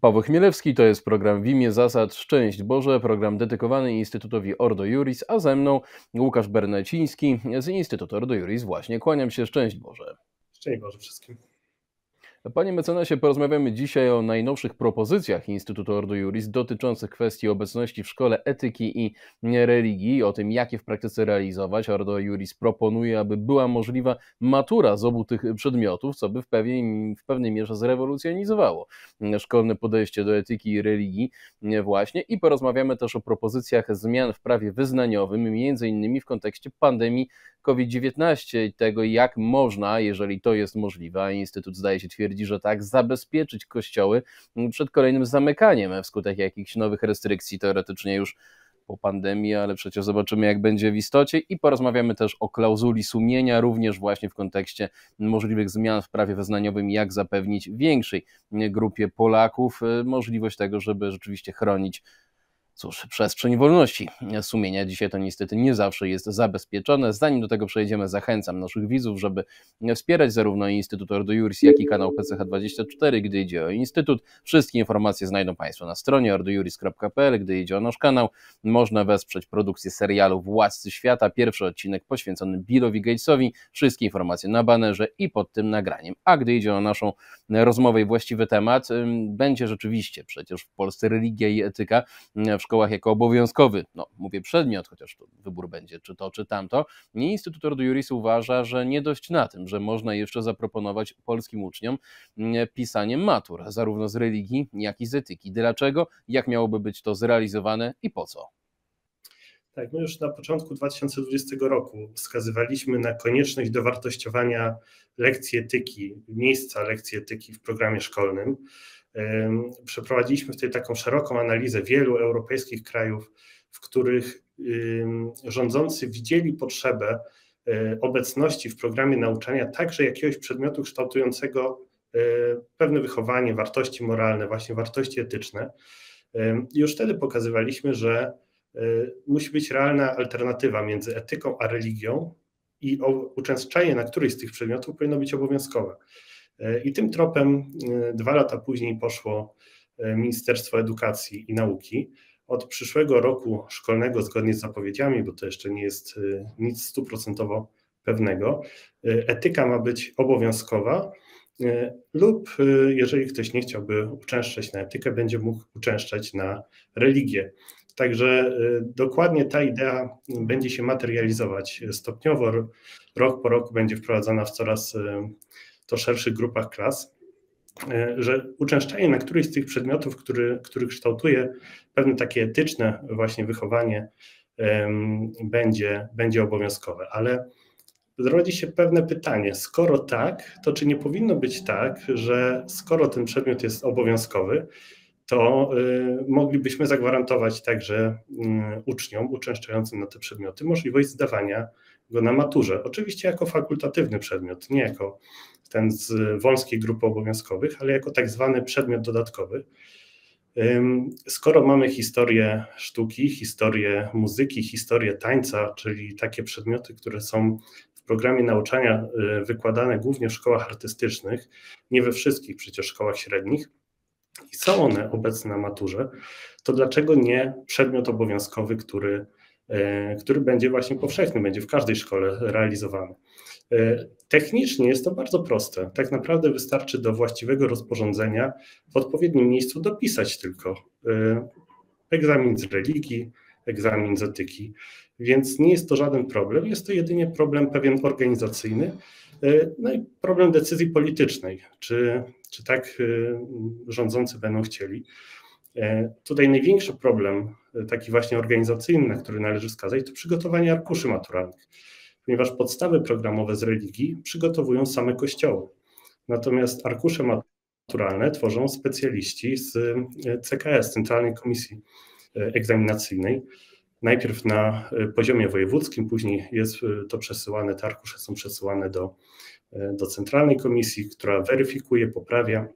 Paweł Chmielewski, to jest program w imię zasad Szczęść Boże, program dedykowany Instytutowi Ordo Juris, a ze mną Łukasz Berneciński z Instytutu Ordo Juris. Właśnie, kłaniam się, Szczęść Boże. Szczęść Boże wszystkim. Panie mecenasie, porozmawiamy dzisiaj o najnowszych propozycjach Instytutu Ordo Juris dotyczących kwestii obecności w szkole etyki i religii, o tym, jak je w praktyce realizować. Ordo Juris proponuje, aby była możliwa matura z obu tych przedmiotów, co by w pewnej, w pewnej mierze zrewolucjonizowało szkolne podejście do etyki i religii właśnie. I porozmawiamy też o propozycjach zmian w prawie wyznaniowym, między innymi w kontekście pandemii COVID-19 i tego, jak można, jeżeli to jest możliwe, a Instytut zdaje się twierdzi, że tak, zabezpieczyć kościoły przed kolejnym zamykaniem wskutek jakichś nowych restrykcji, teoretycznie już po pandemii, ale przecież zobaczymy, jak będzie w istocie. I porozmawiamy też o klauzuli sumienia, również właśnie w kontekście możliwych zmian w prawie wyznaniowym, jak zapewnić większej grupie Polaków e, możliwość tego, żeby rzeczywiście chronić Cóż, przestrzeń wolności sumienia dzisiaj to niestety nie zawsze jest zabezpieczone. Zanim do tego przejdziemy, zachęcam naszych widzów, żeby wspierać zarówno Instytut Ordo Juris, jak i kanał PCH24, gdy idzie o Instytut. Wszystkie informacje znajdą Państwo na stronie ordojuris.pl. Gdy idzie o nasz kanał, można wesprzeć produkcję serialu Władcy Świata. Pierwszy odcinek poświęcony Billowi Gatesowi. Wszystkie informacje na banerze i pod tym nagraniem. A gdy idzie o naszą rozmowę i właściwy temat, będzie rzeczywiście przecież w Polsce religia i etyka w szkołach jako obowiązkowy, no mówię przedmiot, chociaż to wybór będzie czy to, czy tamto. I Instytut Ordo Juris uważa, że nie dość na tym, że można jeszcze zaproponować polskim uczniom mm, pisanie matur, zarówno z religii, jak i z etyki. Dlaczego? Jak miałoby być to zrealizowane i po co? Tak, my już na początku 2020 roku wskazywaliśmy na konieczność dowartościowania lekcji etyki, miejsca lekcji etyki w programie szkolnym. Przeprowadziliśmy wtedy taką szeroką analizę wielu europejskich krajów, w których rządzący widzieli potrzebę e, obecności w programie nauczania także jakiegoś przedmiotu kształtującego e, pewne wychowanie, wartości moralne, właśnie wartości etyczne. Już wtedy pokazywaliśmy, że e, musi być realna alternatywa między etyką a religią i uczęszczanie na któryś z tych przedmiotów powinno być obowiązkowe. E, I tym tropem e, dwa lata później poszło e, Ministerstwo Edukacji i Nauki. Od przyszłego roku szkolnego, zgodnie z zapowiedziami, bo to jeszcze nie jest nic stuprocentowo pewnego, etyka ma być obowiązkowa lub jeżeli ktoś nie chciałby uczęszczać na etykę, będzie mógł uczęszczać na religię. Także dokładnie ta idea będzie się materializować stopniowo. Rok po roku będzie wprowadzana w coraz to szerszych grupach klas, e, że uczęszczanie na któryś z tych przedmiotów, który, który kształtuje pewne takie etyczne właśnie wychowanie, będzie, będzie obowiązkowe. Ale rodzi się pewne pytanie, skoro tak, to czy nie powinno być tak, że skoro ten przedmiot jest obowiązkowy, to y, moglibyśmy zagwarantować także uczniom uczęszczającym na te przedmioty możliwość zdawania go na maturze. Oczywiście jako fakultatywny przedmiot, nie jako ten z wąskiej grupy obowiązkowych, ale jako tak zwany przedmiot dodatkowy. Skoro mamy historię sztuki, historię muzyki, historię tańca, czyli takie przedmioty, które są w programie nauczania y, wykładane głównie w szkołach artystycznych, nie we wszystkich przecież szkołach średnich, i są one obecne na maturze, to dlaczego nie przedmiot obowiązkowy, który, y, który będzie właśnie powszechny, będzie w każdej szkole realizowany? E, technicznie jest to bardzo proste. Tak naprawdę wystarczy do właściwego rozporządzenia w odpowiednim miejscu dopisać tylko e, egzamin z religii, egzamin z etyki, więc nie jest to żaden problem, jest to jedynie problem pewien organizacyjny, e, no i problem decyzji politycznej, czy, czy tak rządzący będą chcieli. Tutaj największy problem, taki właśnie organizacyjny, na który należy wskazać, to przygotowanie arkuszy maturalnych ponieważ podstawy programowe z religii przygotowują same kościoły. Natomiast arkusze maturalne tworzą specjaliści z e, CKS, Centralnej Komisji e, Egzaminacyjnej. Najpierw na e, poziomie wojewódzkim, później jest to przesyłane, te arkusze są przesyłane do, do Centralnej Komisji, która weryfikuje, poprawia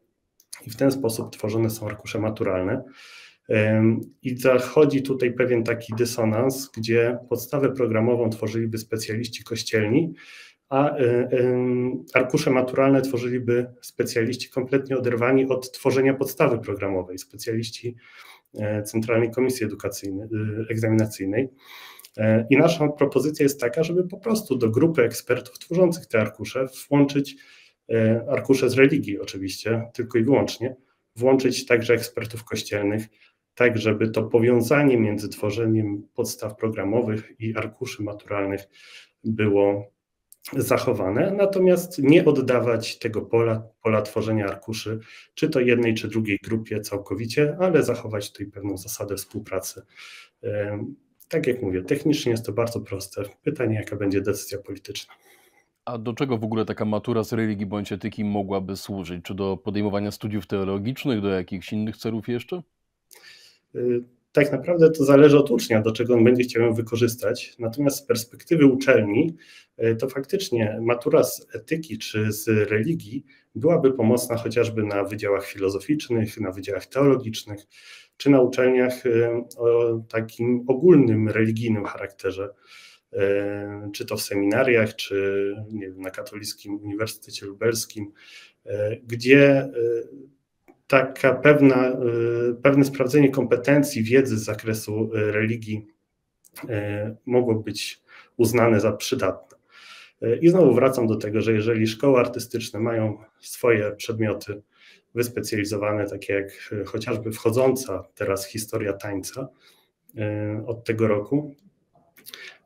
i w ten sposób tworzone są arkusze maturalne. I zachodzi tutaj pewien taki dysonans, gdzie podstawę programową tworzyliby specjaliści kościelni, a arkusze maturalne tworzyliby specjaliści kompletnie oderwani od tworzenia podstawy programowej, specjaliści Centralnej Komisji Edukacyjnej, Egzaminacyjnej. I nasza propozycja jest taka, żeby po prostu do grupy ekspertów tworzących te arkusze włączyć arkusze z religii, oczywiście, tylko i wyłącznie, włączyć także ekspertów kościelnych, tak żeby to powiązanie między tworzeniem podstaw programowych i arkuszy maturalnych było zachowane, natomiast nie oddawać tego pola, pola tworzenia arkuszy, czy to jednej, czy drugiej grupie całkowicie, ale zachować tutaj pewną zasadę współpracy. Tak jak mówię, technicznie jest to bardzo proste. Pytanie, jaka będzie decyzja polityczna. A do czego w ogóle taka matura z religii bądź etyki mogłaby służyć? Czy do podejmowania studiów teologicznych, do jakichś innych celów jeszcze? Y, tak naprawdę to zależy od ucznia, do czego on będzie chciał ją wykorzystać. Natomiast z perspektywy uczelni, y, to faktycznie matura z etyki czy z religii byłaby pomocna chociażby na wydziałach filozoficznych, na wydziałach teologicznych, czy na uczelniach y, o takim ogólnym religijnym charakterze, czy to w seminariach, czy wiem, na Katolickim Uniwersytecie Lubelskim, gdzie taka pewna, y, pewne sprawdzenie kompetencji, wiedzy z zakresu y, religii y, mogło być uznane za przydatne. I znowu wracam do tego, że jeżeli szkoły artystyczne mają swoje przedmioty wyspecjalizowane, takie jak chociażby wchodząca teraz historia tańca od tego roku,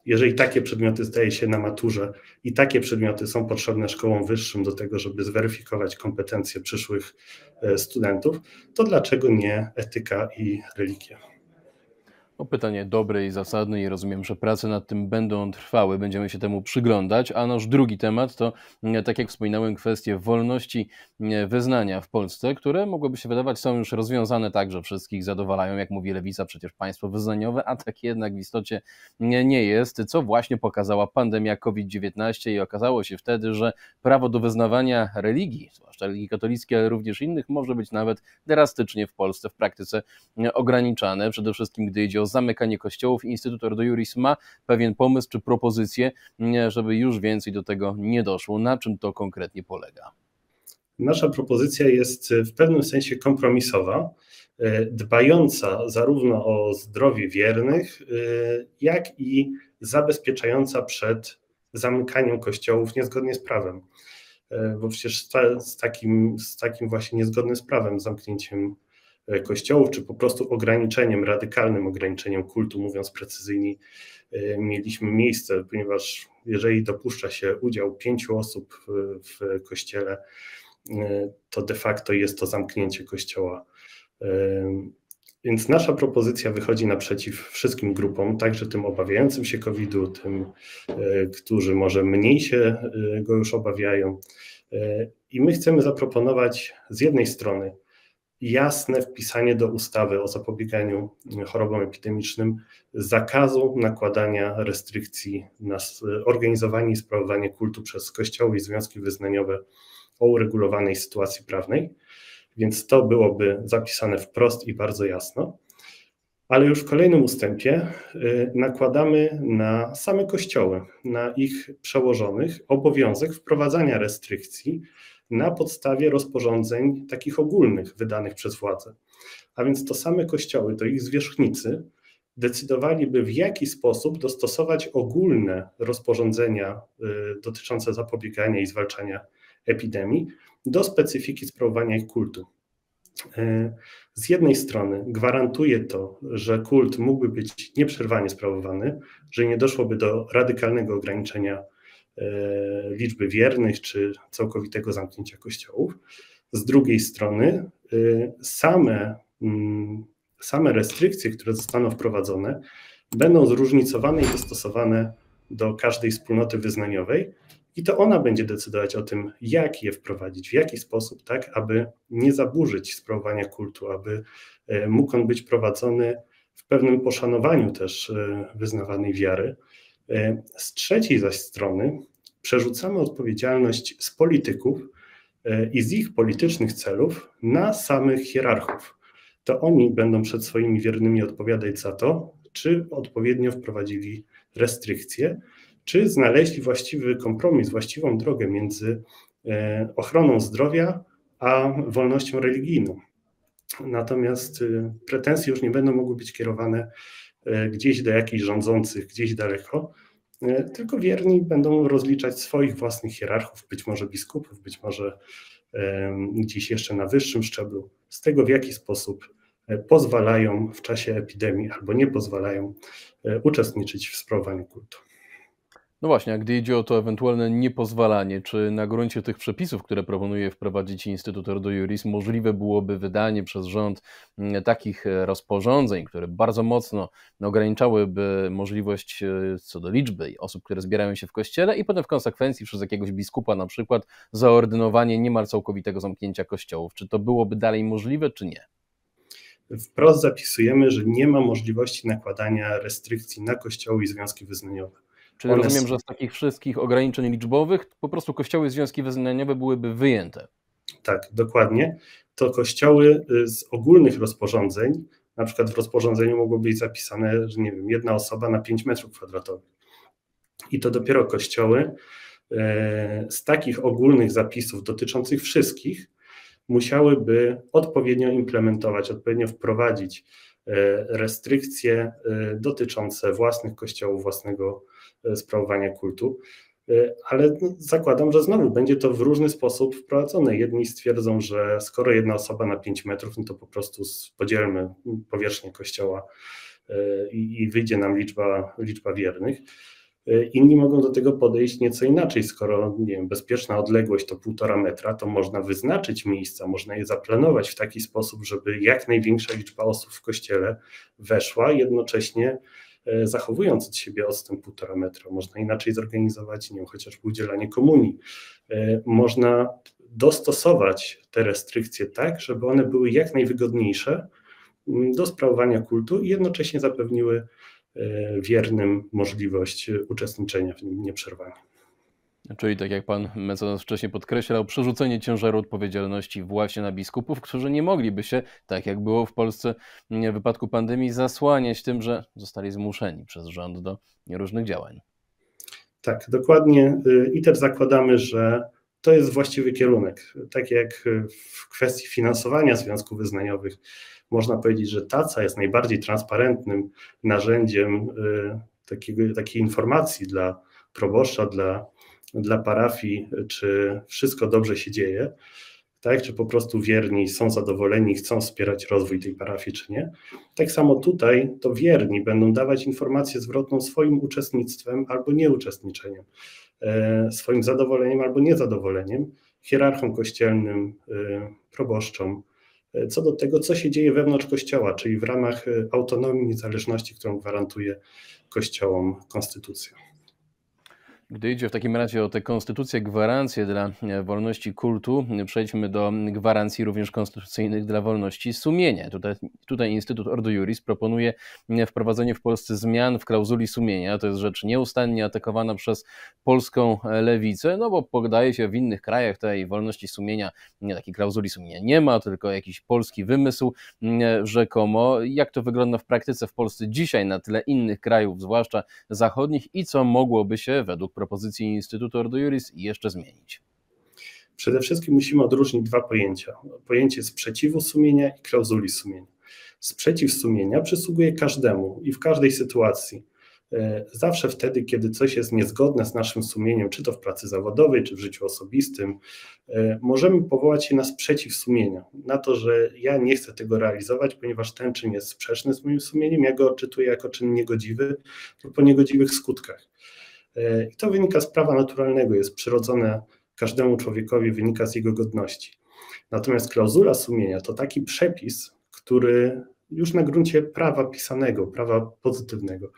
jeżeli takie przedmioty zdaje się na maturze i takie przedmioty są potrzebne szkołom wyższym do tego, żeby zweryfikować kompetencje przyszłych e, studentów, to dlaczego nie etyka i religia? No pytanie dobre i zasadne i rozumiem, że prace nad tym będą trwały, będziemy się temu przyglądać, a nasz drugi temat to, mm, tak jak wspominałem, kwestie wolności mm, wyznania w Polsce, które mogłoby się wydawać są już rozwiązane tak, że wszystkich zadowalają, jak mówi Lewica, przecież państwo wyznaniowe, a tak jednak w istocie nie jest, co właśnie pokazała pandemia COVID-19 i okazało się wtedy, że prawo do wyznawania religii, zwłaszcza religii katolickiej, ale również innych, może być nawet drastycznie w Polsce w praktyce mm, ograniczane, przede wszystkim gdy idzie o zamykanie kościołów. Instytut Ordo Juris ma pewien pomysł czy propozycję, żeby już więcej do tego nie doszło. Na czym to konkretnie polega? Nasza propozycja jest w pewnym sensie kompromisowa, e, dbająca zarówno o zdrowie wiernych, e, jak i zabezpieczająca przed zamykaniem kościołów niezgodnie z prawem. E, bo przecież z takim, z takim właśnie niezgodnym z prawem zamknięciem E, kościołów, czy po prostu ograniczeniem, radykalnym ograniczeniem kultu, mówiąc precyzyjniej, e, mieliśmy miejsce, ponieważ jeżeli dopuszcza się udział pięciu osób w kościele, e, to de facto jest to zamknięcie kościoła. Więc nasza propozycja wychodzi naprzeciw wszystkim grupom, także tym obawiającym się COVID-u, tym, którzy może mniej się go już obawiają. I my chcemy zaproponować z jednej strony jasne wpisanie do ustawy o zapobieganiu chorobom epidemicznym zakazu nakładania restrykcji na organizowanie i sprawowanie kultu przez kościoły i związki wyznaniowe o uregulowanej sytuacji prawnej. Więc to byłoby zapisane wprost i bardzo jasno. Ale już w kolejnym ustępie y, nakładamy na same kościoły, na ich przełożonych obowiązek wprowadzania restrykcji na podstawie rozporządzeń takich ogólnych wydanych przez władzę. A więc to same kościoły, to ich zwierzchnicy decydowaliby w jaki sposób dostosować ogólne rozporządzenia y, dotyczące zapobiegania i zwalczania epidemii do specyfiki sprawowania ich kultu. Y, z jednej strony gwarantuje to, że kult mógłby być nieprzerwanie sprawowany, że nie doszłoby do radykalnego ograniczenia liczby wiernych czy całkowitego zamknięcia kościołów. Z drugiej strony, e, same, mm, same restrykcje, które zostaną wprowadzone, będą zróżnicowane i dostosowane do każdej wspólnoty wyznaniowej, i to ona będzie decydować o tym, jak je wprowadzić, w jaki sposób, tak, aby nie zaburzyć sprawowania kultu, aby e, mógł on być prowadzony w pewnym poszanowaniu też wyznawanej wiary. E, z trzeciej zaś strony przerzucamy odpowiedzialność z polityków e, i z ich politycznych celów na samych hierarchów. To oni będą przed swoimi wiernymi odpowiadać za to, czy odpowiednio wprowadzili restrykcje, czy znaleźli właściwy kompromis, właściwą drogę między ochroną zdrowia a wolnością religijną. Natomiast pretensje już nie będą mogły być kierowane gdzieś do jakichś rządzących, gdzieś daleko, tylko wierni będą rozliczać swoich własnych hierarchów, być może biskupów, być może gdzieś jeszcze na wyższym szczeblu, z tego w jaki sposób e, pozwalają w czasie epidemii albo nie pozwalają e, uczestniczyć w sprawowaniu kultu. No właśnie, a gdy idzie o to ewentualne niepozwalanie, czy na gruncie tych przepisów, które proponuje wprowadzić Instytut Ordo Juris, możliwe byłoby wydanie przez rząd mm, takich e, rozporządzeń, które bardzo mocno ograniczałyby możliwość e, co do liczby osób, które zbierają się w kościele i potem w konsekwencji przez jakiegoś biskupa na przykład zaordynowanie niemal całkowitego zamknięcia kościołów. Czy to byłoby dalej możliwe, czy nie? Wprost zapisujemy, że nie ma możliwości nakładania restrykcji na kościoły i związki wyznaniowe. Czyli One rozumiem, że z takich wszystkich ograniczeń liczbowych po prostu kościoły i związki wyznaniowe byłyby wyjęte. Tak, dokładnie. To kościoły y, z ogólnych rozporządzeń, na przykład w rozporządzeniu mogło być zapisane, że nie wiem, jedna osoba na 5 metrów kwadratowych. I to dopiero kościoły e, z takich ogólnych zapisów dotyczących wszystkich musiałyby odpowiednio implementować, odpowiednio wprowadzić e, restrykcje e, dotyczące własnych kościołów, własnego sprawowania kultu. E, ale zakładam, że znowu będzie to w różny sposób wprowadzone. Jedni stwierdzą, że skoro jedna osoba na 5 metrów, no to po prostu podzielmy powierzchnię kościoła e, i, wyjdzie nam liczba, liczba wiernych. Inni mogą do tego podejść nieco inaczej. Skoro nie wiem, bezpieczna odległość to półtora metra, to można wyznaczyć miejsca, można je zaplanować w taki sposób, żeby jak największa liczba osób w kościele weszła, jednocześnie E, zachowując od siebie odstęp półtora metra. Można inaczej zorganizować, nie wiem, chociażby udzielanie komunii. E, można dostosować te restrykcje tak, żeby one były jak najwygodniejsze mm, do sprawowania kultu i jednocześnie zapewniły e, wiernym możliwość uczestniczenia w nim nieprzerwanie. Czyli tak jak pan mecenas wcześniej podkreślał, przerzucenie ciężaru odpowiedzialności właśnie na biskupów, którzy nie mogliby się, tak jak było w Polsce w wypadku pandemii, zasłaniać tym, że zostali zmuszeni przez rząd do różnych działań. Tak, dokładnie. I też zakładamy, że to jest właściwy kierunek. Tak jak w kwestii finansowania związków wyznaniowych, można powiedzieć, że TACA jest najbardziej transparentnym narzędziem y, takiego, takiej informacji dla proboszcza, dla dla parafii, czy wszystko dobrze się dzieje, tak? czy po prostu wierni są zadowoleni, chcą wspierać rozwój tej parafii, czy nie. Tak samo tutaj to wierni będą dawać informację zwrotną swoim uczestnictwem albo nieuczestniczeniem, e, swoim zadowoleniem albo niezadowoleniem, hierarchom kościelnym, e, proboszczom, e, co do tego, co się dzieje wewnątrz Kościoła, czyli w ramach autonomii, niezależności, którą gwarantuje Kościołom Konstytucja. Gdy idzie w takim razie o tę konstytucję, gwarancje dla e, wolności kultu, przejdźmy do gwarancji również konstytucyjnych dla wolności sumienia. Tutaj, tutaj Instytut Ordo Juris proponuje e, wprowadzenie w Polsce zmian w klauzuli sumienia. To jest rzecz nieustannie atakowana przez polską e, lewicę, no bo podaje się w innych krajach tej wolności sumienia, nie takiej klauzuli sumienia nie ma, tylko jakiś polski wymysł rzekomo. Jak to wygląda w praktyce w Polsce dzisiaj na tle innych krajów, zwłaszcza zachodnich i co mogłoby się według propozycji Instytutu Ordo Juris jeszcze zmienić? Przede wszystkim musimy odróżnić dwa pojęcia. Pojęcie sprzeciwu sumienia i klauzuli sumienia. Sprzeciw sumienia przysługuje każdemu i w każdej sytuacji. E, zawsze wtedy, kiedy coś jest niezgodne z naszym sumieniem, czy to w pracy zawodowej, czy w życiu osobistym, e, możemy powołać się na sprzeciw sumienia, na to, że ja nie chcę tego realizować, ponieważ ten czyn jest sprzeczny z moim sumieniem, ja go odczytuję jako czyn niegodziwy lub po niegodziwych skutkach. E, I to wynika z prawa naturalnego, jest przyrodzone każdemu człowiekowi, wynika z jego godności. Natomiast klauzula sumienia to taki przepis, który już na gruncie prawa pisanego, prawa pozytywnego,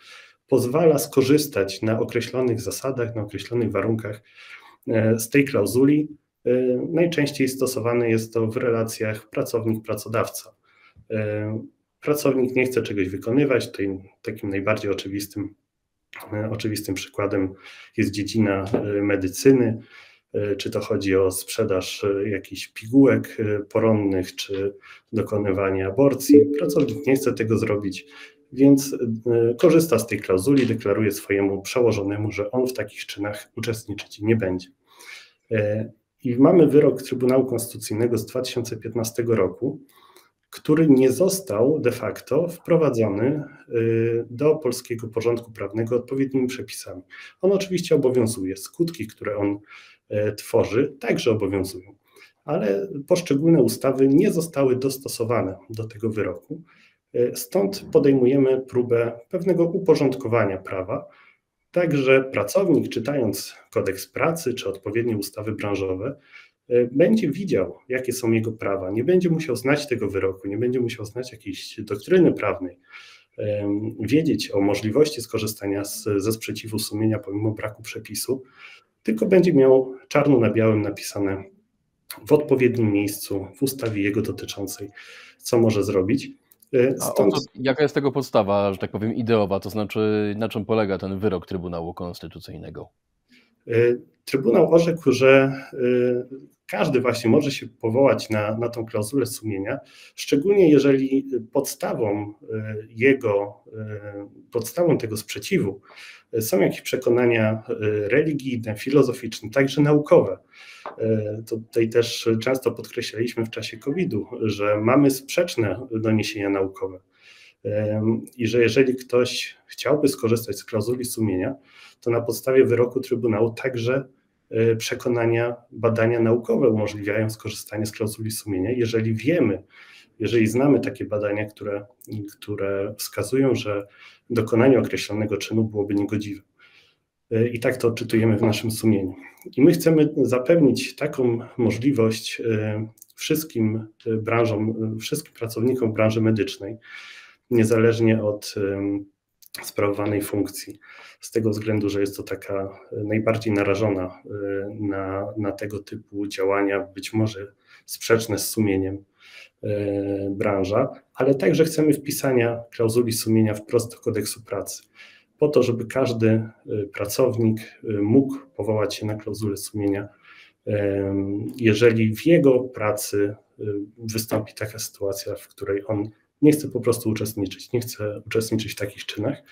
pozwala skorzystać na określonych zasadach, na określonych warunkach e, z tej klauzuli. E, najczęściej stosowane jest to w relacjach pracownik-pracodawca. Pracownik nie chce czegoś wykonywać, takim najbardziej oczywistym oczywistym przykładem jest dziedzina e, medycyny, e, czy to chodzi o sprzedaż jakichś pigułek poronnych, czy dokonywanie aborcji. Pracownik nie chce tego zrobić, więc korzysta z tej klauzuli, deklaruje swojemu przełożonemu, że on w takich czynach uczestniczyć nie będzie. I mamy wyrok Trybunału Konstytucyjnego z 2015 roku, który nie został de facto wprowadzony y, do polskiego porządku prawnego odpowiednimi przepisami. On oczywiście obowiązuje, skutki, które on e, tworzy, także obowiązują, ale poszczególne ustawy nie zostały dostosowane do tego wyroku. E, stąd podejmujemy próbę pewnego uporządkowania prawa, tak że pracownik, czytając kodeks pracy czy odpowiednie ustawy branżowe, będzie widział, jakie są jego prawa, nie będzie musiał znać tego wyroku, nie będzie musiał znać jakiejś doktryny prawnej, wiedzieć o możliwości skorzystania z, ze sprzeciwu sumienia pomimo braku przepisu, tylko będzie miał czarno na białym napisane w odpowiednim miejscu w ustawie jego dotyczącej, co może zrobić. E, stąd... Co, jaka jest tego podstawa, że tak powiem, ideowa, to znaczy na czym polega ten wyrok Trybunału Konstytucyjnego? E, Trybunał orzekł, że każdy właśnie może się powołać na, na tą klauzulę sumienia, szczególnie jeżeli podstawą e, jego, e, podstawą tego sprzeciwu są jakieś przekonania e, religijne, filozoficzne, także naukowe. To tutaj też często podkreślaliśmy w czasie COVID-u, że mamy sprzeczne doniesienia naukowe i że jeżeli ktoś chciałby skorzystać z klauzuli sumienia, to na podstawie wyroku Trybunału także E, przekonania, badania naukowe umożliwiają skorzystanie z klauzuli sumienia. Jeżeli wiemy, jeżeli znamy takie badania, które, które wskazują, że dokonanie określonego czynu byłoby niegodziwe. E, I tak to odczytujemy w naszym sumieniu. I my chcemy zapewnić taką możliwość e, wszystkim branżom, wszystkim pracownikom branży medycznej, niezależnie od sprawowanej funkcji. Z tego względu, że jest to taka najbardziej narażona y, na, na tego typu działania, być może sprzeczne z sumieniem y, branża, ale także chcemy wpisania klauzuli sumienia wprost do kodeksu pracy, po to, żeby każdy pracownik mógł powołać się na klauzulę sumienia, jeżeli w jego pracy wystąpi taka sytuacja, w której on nie chce po prostu uczestniczyć, nie chce uczestniczyć w takich czynach.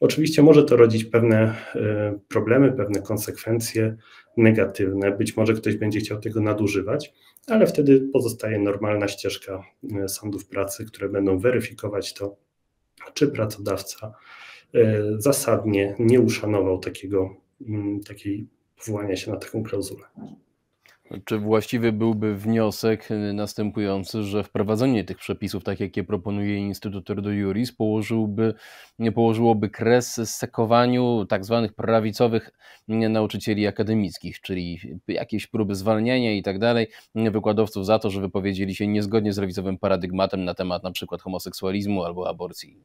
Oczywiście może to rodzić pewne e, problemy, pewne konsekwencje negatywne. Być może ktoś będzie chciał tego nadużywać, ale wtedy pozostaje normalna ścieżka e, sądów pracy, które będą weryfikować to, czy pracodawca e, zasadnie nie uszanował takiego, takiej powołania się na taką klauzulę. Czy właściwy byłby wniosek następujący, że wprowadzenie tych przepisów, tak jak je proponuje Instytut Ordo Juris, położyłby, położyłoby kres sekowaniu tak zwanych prawicowych nauczycieli akademickich, czyli jakieś próby zwalniania i tak dalej wykładowców za to, że wypowiedzieli się niezgodnie z lewicowym paradygmatem na temat przykład homoseksualizmu albo aborcji?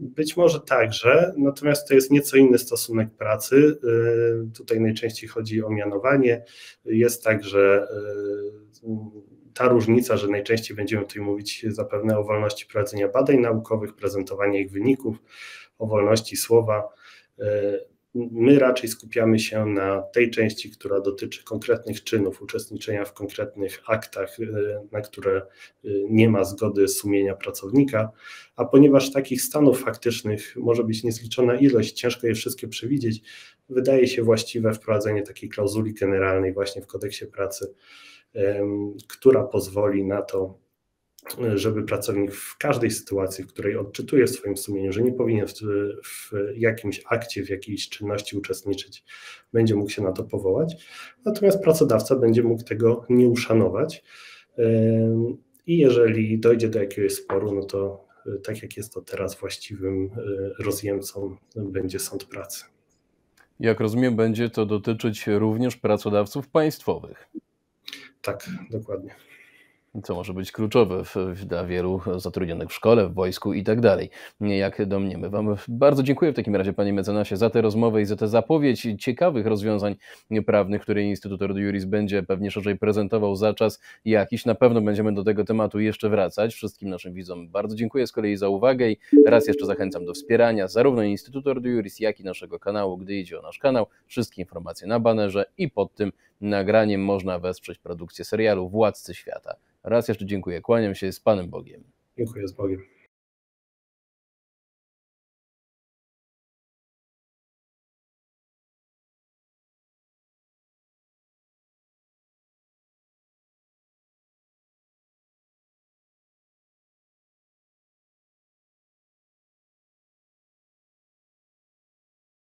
Być może także, natomiast to jest nieco inny stosunek pracy. Y, tutaj najczęściej chodzi o mianowanie. Jest tak, że y, ta różnica, że najczęściej będziemy tutaj mówić zapewne o wolności prowadzenia badań naukowych, prezentowania ich wyników, o wolności słowa. My raczej skupiamy się na tej części, która dotyczy konkretnych czynów, uczestniczenia w konkretnych aktach, y, na które y, nie ma zgody sumienia pracownika, a ponieważ takich stanów faktycznych może być niezliczona ilość, ciężko je wszystkie przewidzieć, wydaje się właściwe wprowadzenie takiej klauzuli generalnej właśnie w kodeksie pracy, która pozwoli na to, żeby pracownik w każdej sytuacji, w której odczytuje w swoim sumieniu, że nie powinien w, w, jakimś akcie, w jakiejś czynności uczestniczyć, będzie mógł się na to powołać, natomiast pracodawca będzie mógł tego nie uszanować. I jeżeli dojdzie do jakiegoś sporu, no to e, tak jak jest to teraz, właściwym e, rozjemcą będzie sąd pracy. Jak rozumiem, będzie to dotyczyć również pracodawców państwowych. Tak, dokładnie co może być kluczowe w, dla wielu zatrudnionych w szkole, w wojsku i tak dalej, jak domniemy. Wam bardzo dziękuję w takim razie, panie mecenasie, za tę rozmowę i za tę zapowiedź ciekawych rozwiązań prawnych, które Instytut Ordo Juris będzie pewnie szerzej prezentował za czas jakiś. Na pewno będziemy do tego tematu jeszcze wracać. Wszystkim naszym widzom bardzo dziękuję z kolei za uwagę i raz jeszcze zachęcam do wspierania zarówno Instytutu Ordo Juris, jak i naszego kanału, gdy idzie o nasz kanał. Wszystkie informacje na banerze i pod tym nagraniem można wesprzeć produkcję serialu Władcy Świata. Raz jeszcze dziękuję, kłaniam się z Panem Bogiem. Dziękuję z Bogiem.